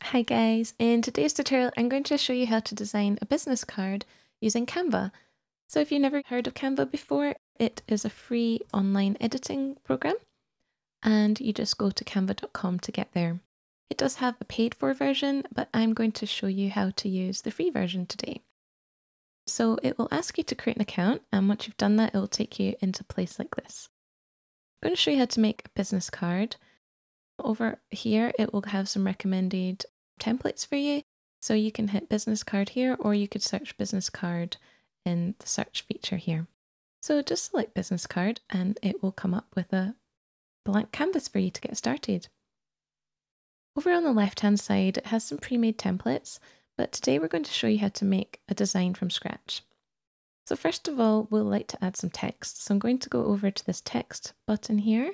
Hi guys, in today's tutorial I'm going to show you how to design a business card using Canva. So if you've never heard of Canva before, it is a free online editing program and you just go to canva.com to get there. It does have a paid for version, but I'm going to show you how to use the free version today. So it will ask you to create an account and once you've done that, it will take you into a place like this. I'm going to show you how to make a business card over here, it will have some recommended templates for you. So you can hit business card here, or you could search business card in the search feature here. So just select business card and it will come up with a blank canvas for you to get started. Over on the left hand side, it has some pre-made templates, but today we're going to show you how to make a design from scratch. So first of all, we'll like to add some text. So I'm going to go over to this text button here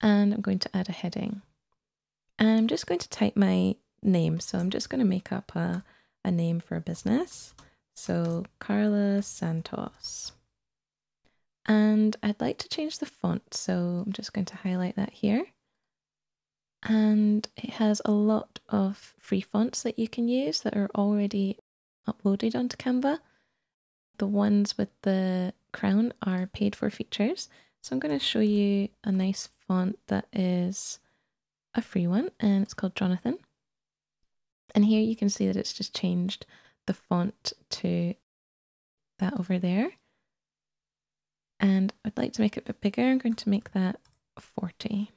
and I'm going to add a heading. And I'm just going to type my name. So I'm just going to make up a, a name for a business. So Carla Santos. And I'd like to change the font. So I'm just going to highlight that here. And it has a lot of free fonts that you can use that are already uploaded onto Canva. The ones with the crown are paid for features. So I'm going to show you a nice font that is a free one and it's called Jonathan. And here you can see that it's just changed the font to that over there. And I'd like to make it a bit bigger. I'm going to make that 40.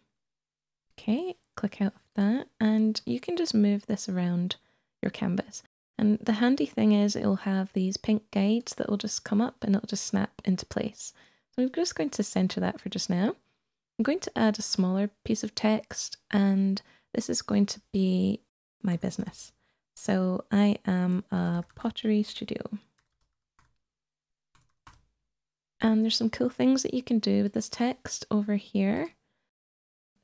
Okay, click out of that and you can just move this around your canvas. And the handy thing is it'll have these pink guides that will just come up and it'll just snap into place. So I'm just going to center that for just now. I'm going to add a smaller piece of text and this is going to be my business. So I am a pottery studio. And there's some cool things that you can do with this text over here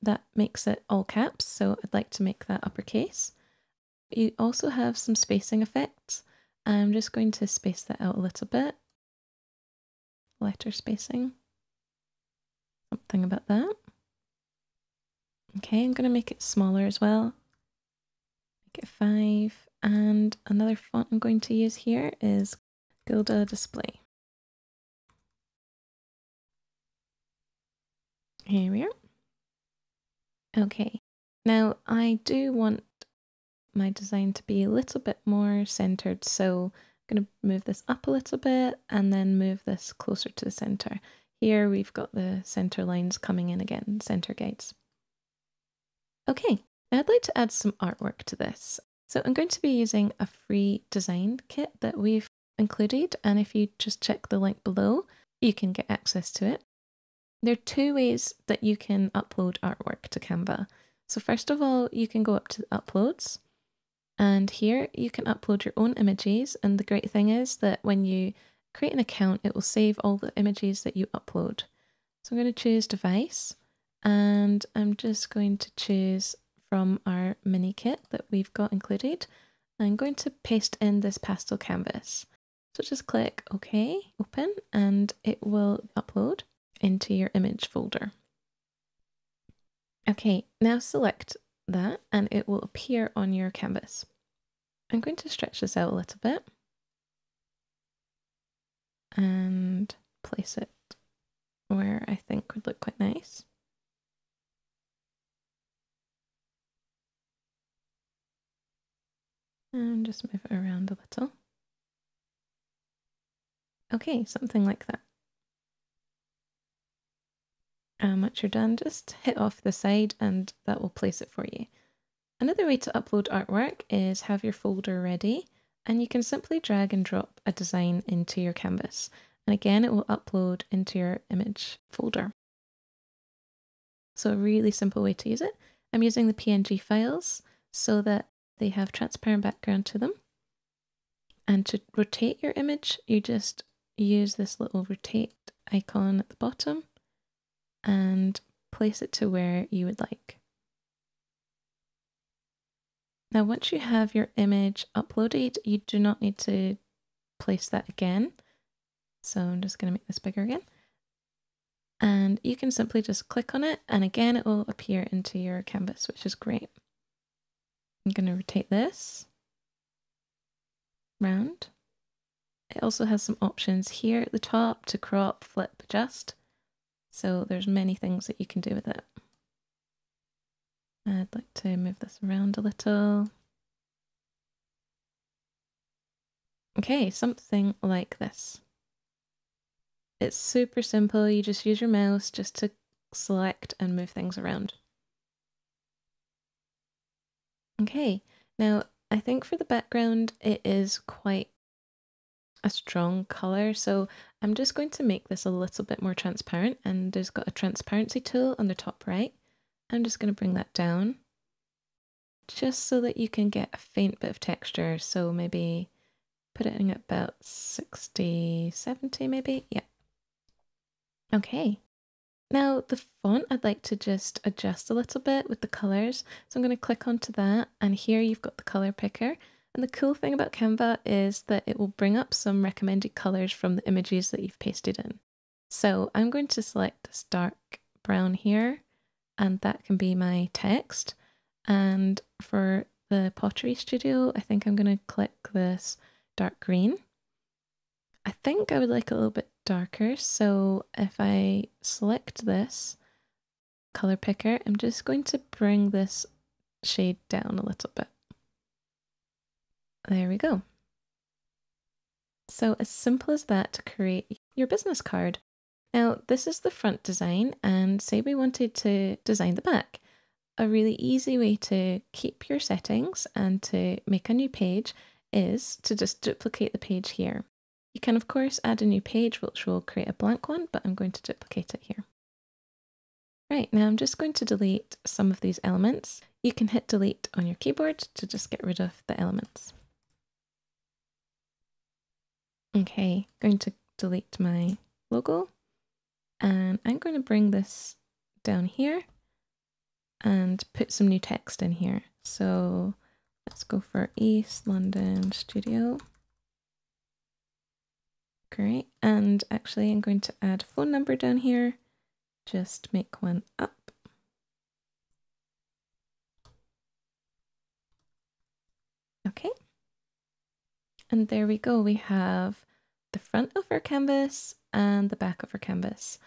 that makes it all caps. So I'd like to make that uppercase. You also have some spacing effects. I'm just going to space that out a little bit. Letter spacing something about that. Okay, I'm going to make it smaller as well. Make it 5. And another font I'm going to use here is Gilda Display. Here we are. Okay, now I do want my design to be a little bit more centered, so I'm going to move this up a little bit and then move this closer to the center. Here we've got the center lines coming in again, center gates. Okay, I'd like to add some artwork to this. So I'm going to be using a free design kit that we've included, and if you just check the link below, you can get access to it. There are two ways that you can upload artwork to Canva. So first of all, you can go up to uploads, and here you can upload your own images. And the great thing is that when you create an account, it will save all the images that you upload. So I'm going to choose device and I'm just going to choose from our mini kit that we've got included. I'm going to paste in this pastel canvas. So just click OK, open, and it will upload into your image folder. Okay, now select that and it will appear on your canvas. I'm going to stretch this out a little bit and place it where I think would look quite nice. And just move it around a little. Okay, something like that. And once you're done, just hit off the side and that will place it for you. Another way to upload artwork is have your folder ready and you can simply drag and drop a design into your canvas. And again, it will upload into your image folder. So a really simple way to use it. I'm using the PNG files so that they have transparent background to them. And to rotate your image, you just use this little rotate icon at the bottom and place it to where you would like. Now, once you have your image uploaded, you do not need to place that again. So I'm just going to make this bigger again. And you can simply just click on it and again it will appear into your canvas, which is great. I'm going to rotate this round. It also has some options here at the top to crop, flip, adjust. So there's many things that you can do with it. I'd like to move this around a little. Okay, something like this. It's super simple. You just use your mouse just to select and move things around. Okay, now I think for the background it is quite a strong color, so I'm just going to make this a little bit more transparent and there's got a transparency tool on the top right. I'm just going to bring that down just so that you can get a faint bit of texture. So maybe put it in about 60, 70 maybe. Yeah. Okay. Now the font I'd like to just adjust a little bit with the colors. So I'm going to click onto that and here you've got the color picker. And the cool thing about Canva is that it will bring up some recommended colors from the images that you've pasted in. So I'm going to select this dark brown here and that can be my text. And for the pottery studio, I think I'm going to click this dark green. I think I would like a little bit darker. So if I select this color picker, I'm just going to bring this shade down a little bit. There we go. So as simple as that to create your business card. Now, this is the front design, and say we wanted to design the back. A really easy way to keep your settings and to make a new page is to just duplicate the page here. You can of course add a new page which will create a blank one, but I'm going to duplicate it here. Right, now I'm just going to delete some of these elements. You can hit delete on your keyboard to just get rid of the elements. Okay, going to delete my logo I'm going to bring this down here and put some new text in here. So let's go for East London Studio. Great. And actually, I'm going to add a phone number down here. Just make one up. Okay. And there we go. We have the front of our canvas and the back of our canvas.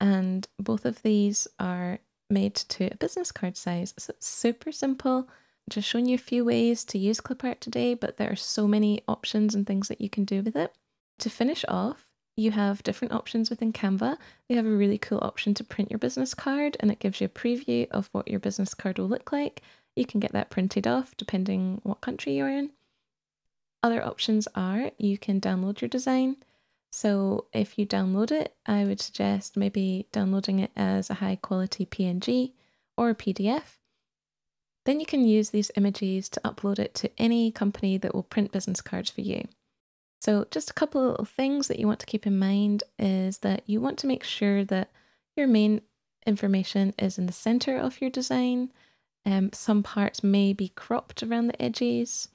And both of these are made to a business card size. So it's super simple. Just showing you a few ways to use clip art today, but there are so many options and things that you can do with it. To finish off, you have different options within Canva. They have a really cool option to print your business card and it gives you a preview of what your business card will look like. You can get that printed off depending what country you're in. Other options are you can download your design. So if you download it, I would suggest maybe downloading it as a high quality PNG or a PDF. Then you can use these images to upload it to any company that will print business cards for you. So, just a couple of little things that you want to keep in mind is that you want to make sure that your main information is in the center of your design. Um, some parts may be cropped around the edges,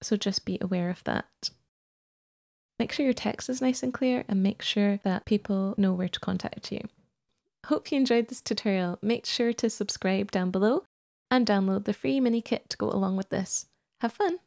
so just be aware of that. Make sure your text is nice and clear and make sure that people know where to contact you. Hope you enjoyed this tutorial. Make sure to subscribe down below and download the free mini kit to go along with this. Have fun!